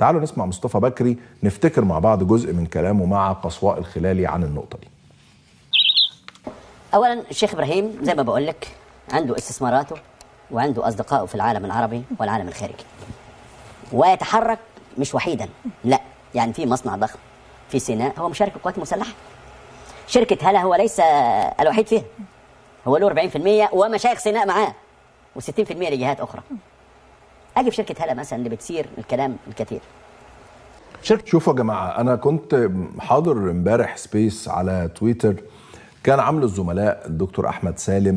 تعالوا نسمع مصطفى بكري نفتكر مع بعض جزء من كلامه مع قصواء الخلالي عن النقطة دي. اولا الشيخ إبراهيم زي ما بقول لك عنده استثماراته وعنده أصدقائه في العالم العربي والعالم الخارجي. ويتحرك مش وحيدا لا يعني في مصنع ضخم في سيناء هو مشارك القوات المسلحة. شركة هلا هو ليس الوحيد فيها هو له 40% ومشايخ سيناء معاه و60% لجهات أخرى. أجي في شركة هلا مثلا اللي بتسير الكلام الكثير. شركة شوفوا يا جماعة أنا كنت حاضر امبارح سبيس على تويتر كان عامله الزملاء الدكتور أحمد سالم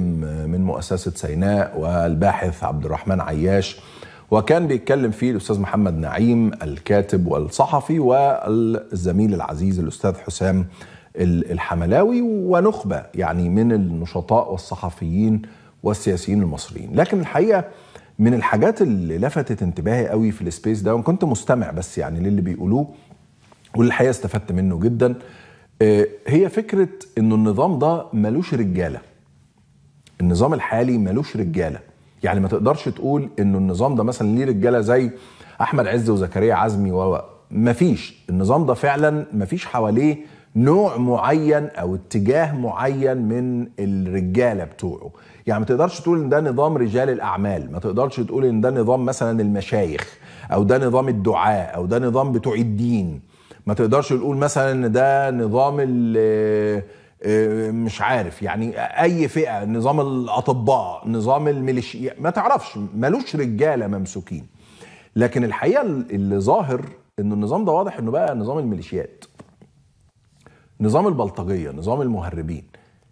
من مؤسسة سيناء والباحث عبد الرحمن عياش وكان بيتكلم فيه الأستاذ محمد نعيم الكاتب والصحفي والزميل العزيز الأستاذ حسام الحملاوي ونخبة يعني من النشطاء والصحفيين والسياسيين المصريين. لكن الحقيقة من الحاجات اللي لفتت انتباهي قوي في السبيس ده وكنت مستمع بس يعني للي بيقولوه واللي الحقيقة استفدت منه جدا هي فكرة إنه النظام ده ملوش رجالة. النظام الحالي ملوش رجالة. يعني ما تقدرش تقول إنه النظام ده مثلا ليه رجالة زي أحمد عز وزكريا عزمي و مفيش. النظام ده فعلا مفيش حواليه نوع معين أو اتجاه معين من الرجالة بتوعه. يعني ما تقدرش تقول إن ده نظام رجال الأعمال ما تقدرش تقول إن ده نظام مثلا المشايخ أو ده نظام الدعاء أو ده نظام بتوع الدين. ما تقدرش تقول مثلا إن ده نظام مش عارف يعني أي فئة نظام الأطباء نظام الميليشيا ما تعرفش ملوش رجالة ممسوكين. لكن الحقيقة اللي ظاهر انه النظام ده واضح إنه بقى نظام الميليشيات. نظام البلطجية نظام المهربين.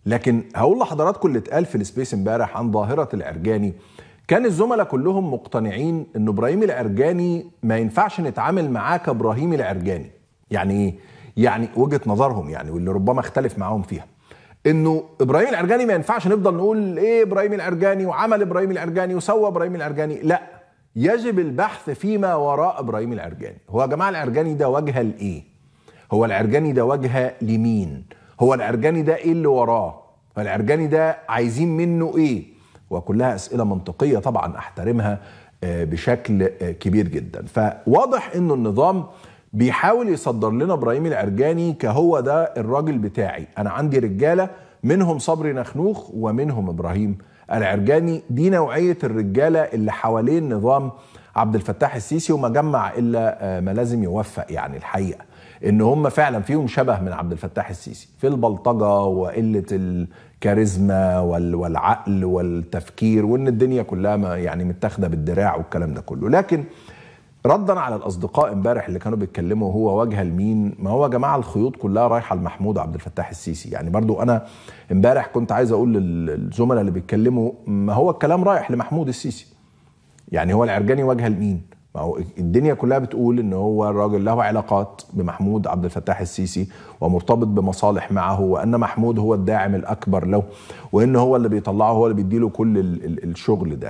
لكن هقول لحضراتكم اللي اتقال في السبيس امبارح عن ظاهرة العرجاني كان الزملاء كلهم مقتنعين إن إبراهيم العرجاني ما ينفعش نتعامل معاه كإبراهيم العرجاني يعني إيه؟ يعني وجهة نظرهم يعني واللي ربما اختلف معاهم فيها. إنه إبراهيم العرجاني ما ينفعش نفضل نقول إيه إبراهيم العرجاني وعمل إبراهيم العرجاني وسوى إبراهيم العرجاني لا يجب البحث فيما وراء إبراهيم العرجاني هو يا جماعة العرجاني ده وجهه لإيه؟ هو العرجاني ده وجهه لمين؟ هو العرجاني ده إيه اللي وراه؟ العرجاني ده عايزين منه إيه؟ وكلها أسئلة منطقية طبعا أحترمها بشكل كبير جدا. فواضح انه النظام بيحاول يصدر لنا إبراهيم العرجاني كهو ده الراجل بتاعي. أنا عندي رجالة منهم صبري نخنوخ ومنهم إبراهيم العرجاني. دي نوعية الرجالة اللي حوالين نظام عبد الفتاح السيسي وما جمع إلا ما لازم يوفق يعني الحقيقة. إن هم فعلا فيهم شبه من عبد الفتاح السيسي في البلطجة وقلة الكاريزما والعقل والتفكير وإن الدنيا كلها ما يعني متاخدة بالدراع والكلام ده كله. لكن ردا على الأصدقاء امبارح اللي كانوا بيتكلموا هو وجه لمين ما هو يا جماعة الخيوط كلها رايحة لمحمود عبد الفتاح السيسي. يعني برضو أنا امبارح كنت عايز أقول للزملاء اللي بيتكلموا ما هو الكلام رايح لمحمود السيسي. يعني هو العرجاني وجه لمين ما هو الدنيا كلها بتقول إن هو الراجل له علاقات بمحمود عبد الفتاح السيسي ومرتبط بمصالح معه وأن محمود هو الداعم الأكبر له وإن هو اللي بيطلعه هو اللي بيديله كل الشغل ده.